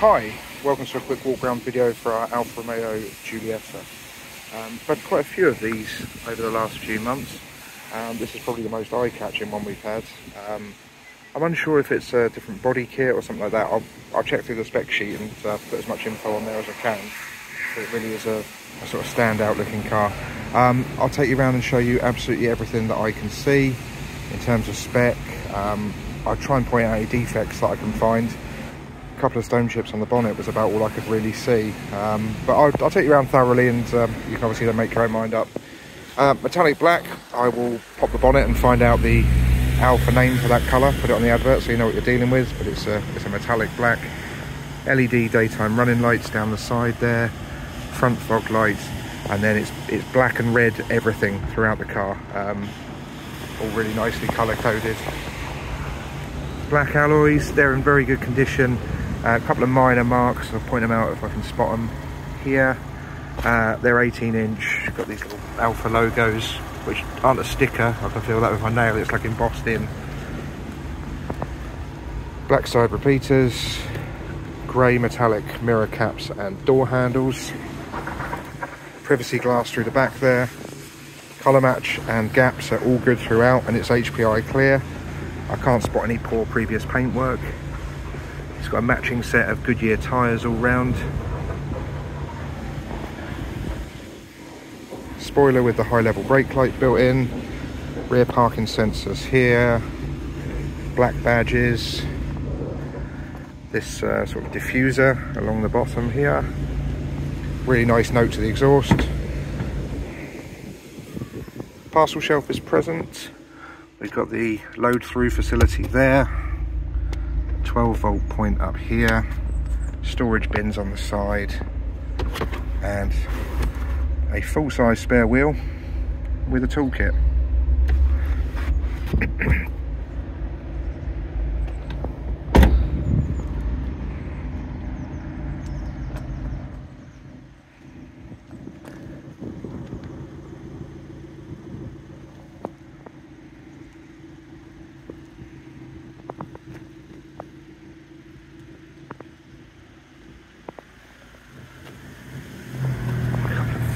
Hi, welcome to a quick walk around video for our Alfa Romeo Giulietta. Um, we've had quite a few of these over the last few months. Um, this is probably the most eye-catching one we've had. Um, I'm unsure if it's a different body kit or something like that. I'll, I'll check through the spec sheet and uh, put as much info on there as I can. But it really is a, a sort of standout looking car. Um, I'll take you around and show you absolutely everything that I can see in terms of spec. Um, I'll try and point out any defects that I can find couple of stone chips on the bonnet was about all I could really see. Um, but I'll, I'll, take you around thoroughly and um, you can obviously then make your own mind up. Uh, metallic black, I will pop the bonnet and find out the Alfa name for that colour, put it on the advert so you know what you're dealing with, but it's a, it's a metallic black. LED daytime running lights down the side there, front fog lights, and then it's, it's black and red everything throughout the car. Um, all really nicely colour coded. Black alloys, they're in very good condition a couple of minor marks, I'll point them out if I can spot them here. Uh, they're 18 inch, got these little Alfa logos, which aren't a sticker, I can feel that with my nail, it's like embossed in. Black side repeaters, grey metallic mirror caps and door handles. Privacy glass through the back there. Colour match and gaps are all good throughout and it's HPI clear. I can't spot any poor previous paintwork. It's got a matching set of Goodyear tyres all round. Spoiler with the high level brake light built in. Rear parking sensors here. Black badges. This uh, sort of diffuser along the bottom here. Really nice note to the exhaust. Parcel shelf is present. We've got the load through facility there 12 volt point up here. Storage bins on the side. And a full-size spare wheel with a toolkit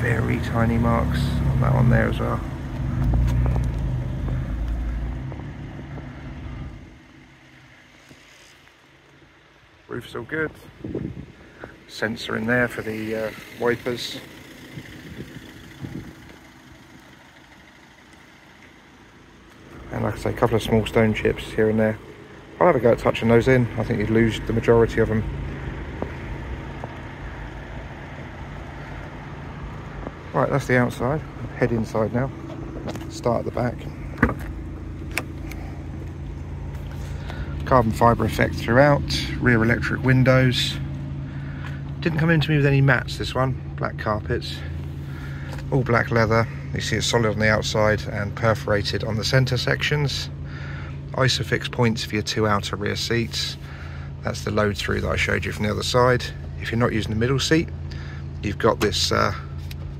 very tiny marks on that one there as well. Roof's all good. Sensor in there for the uh, wipers. And like I say, a couple of small stone chips here and there. I'll have a go at touching those in. I think you'd lose the majority of them That's the outside. Head inside now. Start at the back. Carbon fibre effect throughout. Rear electric windows. Didn't come into me with any mats this one. Black carpets. All black leather. You see it's solid on the outside and perforated on the centre sections. Isofix points for your two outer rear seats. That's the load through that I showed you from the other side. If you're not using the middle seat, you've got this uh,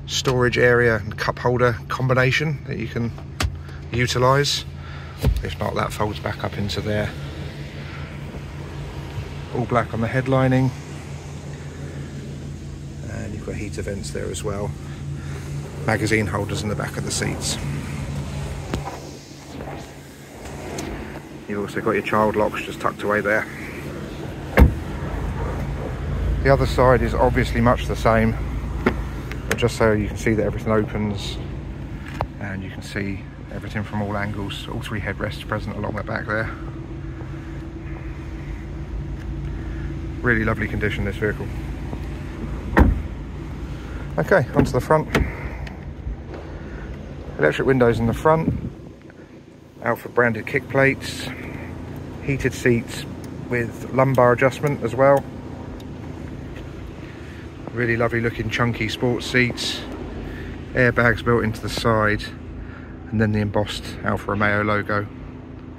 storage area and cup holder combination that you can utilize. If not that folds back up into there. All black on the headlining. And you've got heater vents there as well. Magazine holders in the back of the seats. You've also got your child locks just tucked away there. The other side is obviously much the same just so you can see that everything opens and you can see everything from all angles. All three headrests present along the back there. Really lovely condition this vehicle. Okay onto the front. Electric windows in the front. Alfa branded kick plates. Heated seats with lumbar adjustment as well Really lovely looking chunky sports seats. Airbags built into the side. And then the embossed Alfa Romeo logo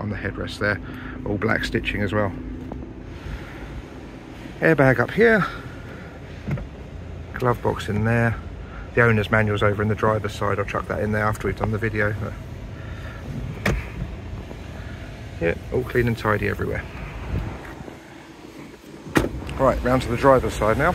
on the headrest there. All black stitching as well. Airbag up here. Glove box in there. The owner's manual's over in the driver's side. I'll chuck that in there after we've done the video. Yeah, all clean and tidy everywhere. Right, round to the driver's side now.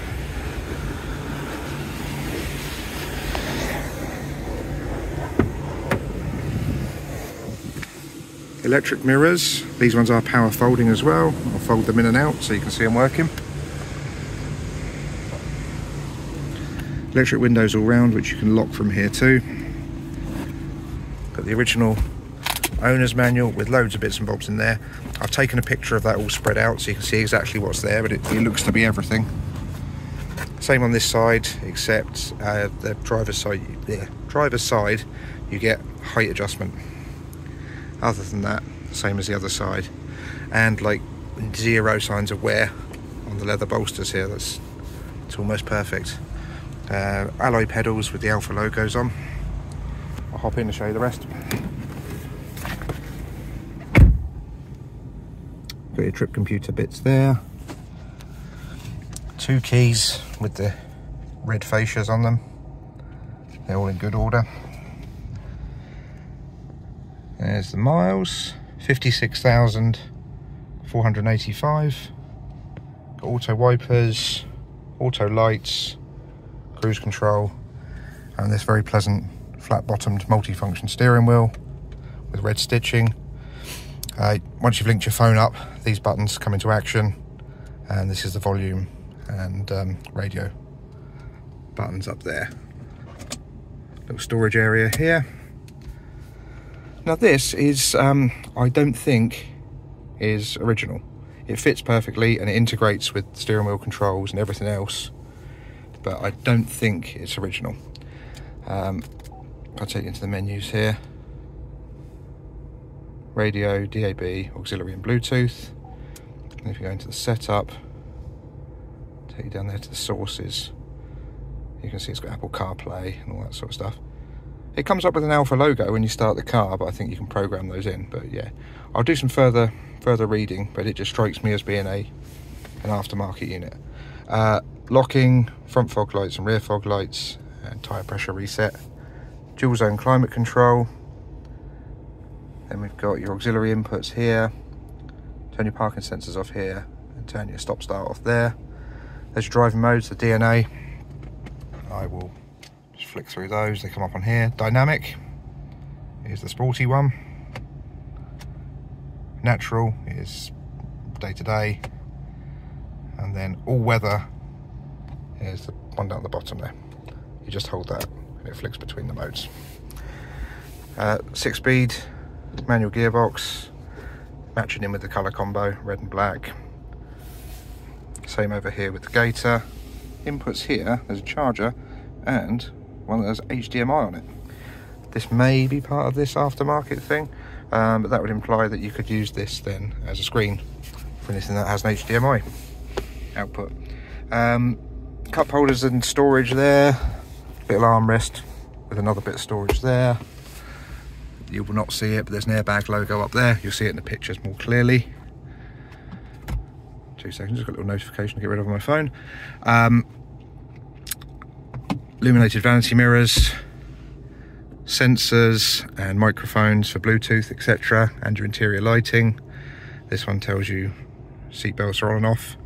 Electric mirrors, these ones are power folding as well. I'll fold them in and out so you can see them working. Electric windows all round which you can lock from here too. Got the original owner's manual with loads of bits and bobs in there. I've taken a picture of that all spread out so you can see exactly what's there, but it, it looks to be everything. Same on this side, except uh, the driver's side, yeah, driver's side, you get height adjustment. Other than that, same as the other side, and like zero signs of wear on the leather bolsters here. That's it's almost perfect. Uh, alloy pedals with the Alfa logos on. I'll hop in and show you the rest. Got your trip computer bits there. Two keys with the red fascias on them. They're all in good order. There's the miles, 56,485. Got auto wipers, auto lights, cruise control, and this very pleasant flat-bottomed multi-function steering wheel with red stitching. Uh, once you've linked your phone up, these buttons come into action, and this is the volume and um, radio buttons up there. Little storage area here. Now this is, um, I don't think, is original. It fits perfectly and it integrates with steering wheel controls and everything else, but I don't think it's original. Um, if I take you into the menus here, radio, DAB, auxiliary and Bluetooth. And if you go into the setup, take you down there to the sources, you can see it's got Apple CarPlay and all that sort of stuff. It comes up with an Alfa logo when you start the car, but I think you can program those in. But yeah, I'll do some further further reading, but it just strikes me as being a an aftermarket unit. Uh, locking, front fog lights and rear fog lights, and tyre pressure reset. Dual zone climate control, then we've got your auxiliary inputs here. Turn your parking sensors off here and turn your stop start off there. There's your driving modes, the DNA. I will flick through those. They come up on here. Dynamic is the sporty one. Natural is day to day. And then all weather is the one down at the bottom there. You just hold that and it flicks between the modes. Uh, six speed manual gearbox, matching in with the colour combo, red and black. Same over here with the gaiter. Inputs here, there's a charger and one that has HDMI on it. This may be part of this aftermarket thing, um, but that would imply that you could use this then as a screen for anything that has an HDMI output. Um, cup holders and storage there, little armrest with another bit of storage there you will not see it but there's an airbag logo up there you'll see it in the pictures more clearly two seconds just got a little notification to get rid of on my phone um, illuminated vanity mirrors sensors and microphones for bluetooth etc and your interior lighting. This one tells you seat belts are on and off.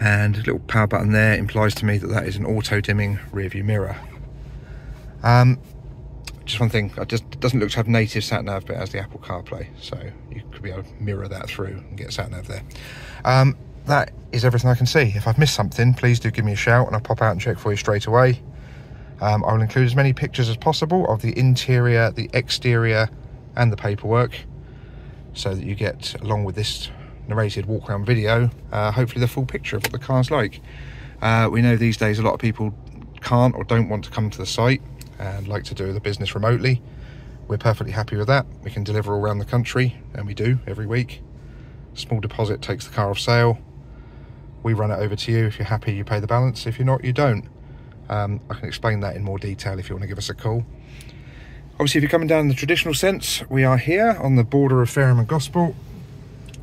And a little power button there implies to me that that is an auto dimming rear view mirror. Um, just one thing, it just doesn't look to have native sat nav, but it has the Apple CarPlay, so you could be able to mirror that through and get sat nav there. Um, that is everything I can see. If I've missed something, please do give me a shout and I'll pop out and check for you straight away. Um, I will include as many pictures as possible of the interior, the exterior, and the paperwork, so that you get, along with this narrated walk around video, uh, hopefully the full picture of what the car's like. Uh, we know these days a lot of people can't or don't want to come to the site and like to do the business remotely. We're perfectly happy with that. We can deliver all around the country, and we do every week. Small deposit takes the car off sale. We run it over to you. If you're happy, you pay the balance. If you're not, you don't. Um, I can explain that in more detail if you want to give us a call. Obviously, if you're coming down in the traditional sense, we are here on the border of Fareham and Gosport.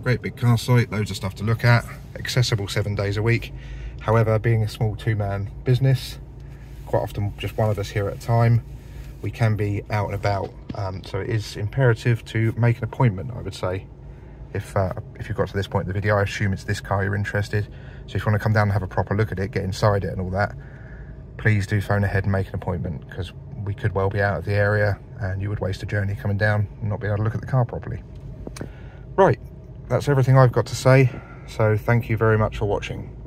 Great big car site, loads of stuff to look at, accessible seven days a week. However, being a small two-man business, quite often just one of us here at a time. We can be out and about, um, so it is imperative to make an appointment, I would say, if uh, if you've got to this point in the video, I assume it's this car you're interested. So if you want to come down and have a proper look at it, get inside it and all that, please do phone ahead and make an appointment because we could well be out of the area and you would waste a journey coming down and not be able to look at the car properly. Right, that's everything I've got to say. So thank you very much for watching.